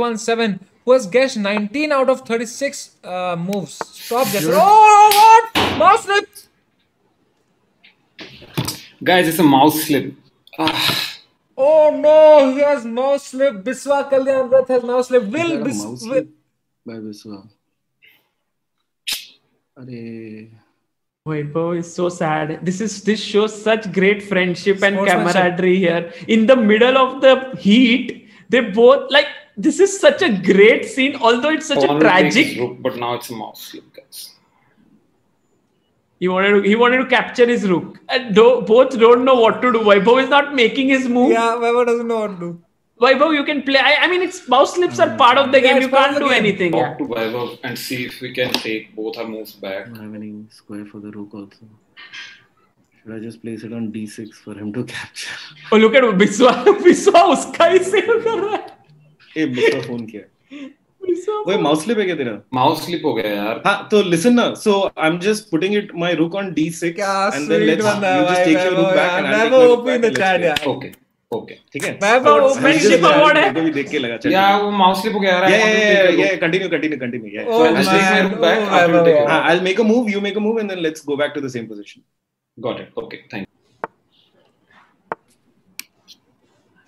17 who has guessed 19 out of 36 uh, moves. Stop guessing. Oh, what? Mouse slip. Guys, it's a mouse slip. Ah. Oh no, he has mouse slip. Biswa Kalyan Rath has mouse slip. Will Is that a Bis- mouse Will- slip by Biswa? Arey. Vaibhav is so sad. This is this shows such great friendship and camaraderie here. In the middle of the heat, they both like this is such a great scene, although it's such a tragic. Rook, but now it's a mouse, look, guys. He wanted to, he wanted to capture his rook. And do, both don't know what to do. Vaibhav is not making his move. Yeah, Vaibhav doesn't know what to do. Vaibhav, you can play. I, I mean, it's mouse slips are mm. part of the yeah, game. You can't do game. anything. Talk yeah. to Vaibhav and see if we can take both our moves back. I have any square for the rook also. Should I just place it on d6 for him to capture? Oh, look at Biswa. Biswa, uska hi save kar raha. ए मुझे phone है क्या तेरा? Mouse slip हो गया यार। हाँ तो listen ना so I am just putting it my rook on डी6 and then let's you back and I will open the chat okay ठीक है?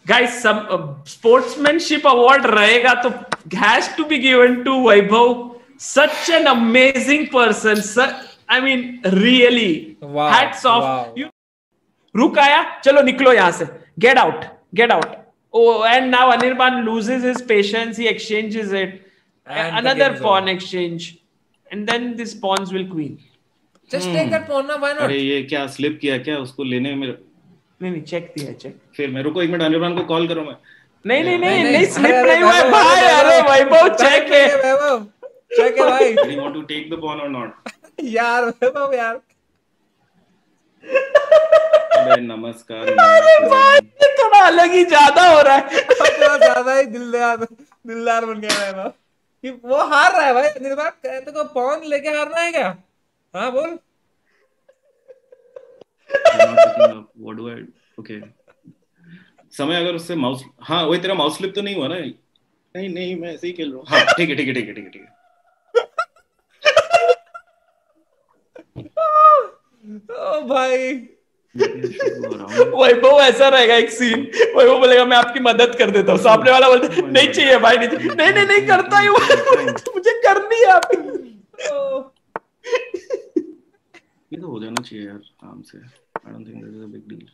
गाइस सब स्पोर्ट्समैनशिप अवार्ड रहेगा तो has to be given to Vaibhav such an amazing person sir I mean really hats off you rook आया चलो निकलो यहाँ से. Get out get out and now Anirban loses his patience he exchanges it another pawn exchange and then this pawns will queen just take that pawn ना why not अरे ये क्या slip किया क्या उसको लेने में नहीं नहीं check दिया check. फिर मैं रुको एक मिनट अनिर्बान को कॉल करूँ मैं। नहीं नहीं नहीं नहीं, स्लिप अरे, नहीं हुआ भाई अरे वैभव Time चेक है वैभव check है भाई। Do you want to take the pawn or not? यार वैभव यार। अबे नमस्कार अरे भाई ये थोड़ा अलग ही ज़्यादा हो रहा है। थोड़ा ज़्यादा ही दिलदार दिलदार बन गया वैभव। वो हार रहा है भाई निर्वाह कहते को pawn लेके हारना है क्या? हाँ बोल। Up. What do I? Okay. समय अगर उससे माउस हाँ वही तेरा माउस स्लिप तो नहीं हुआ ना नहीं नहीं मैं ऐसे ही खेल रहा हूँ हाँ ठीक है ठीक है ठीक है ठीक है ठीक है ओ भाई. वैभव ऐसा रहेगा एक सीन वैभव बोलेगा मैं आपकी मदद कर देता हूँ सामने वाला बोलता नहीं चाहिए भाई नहीं चाहिए नहीं नहीं नहीं करता ही वो मुझे करनी है आपकी ओ, ये तो हो जाना चाहिए यार आराम से I don't think that is a big deal.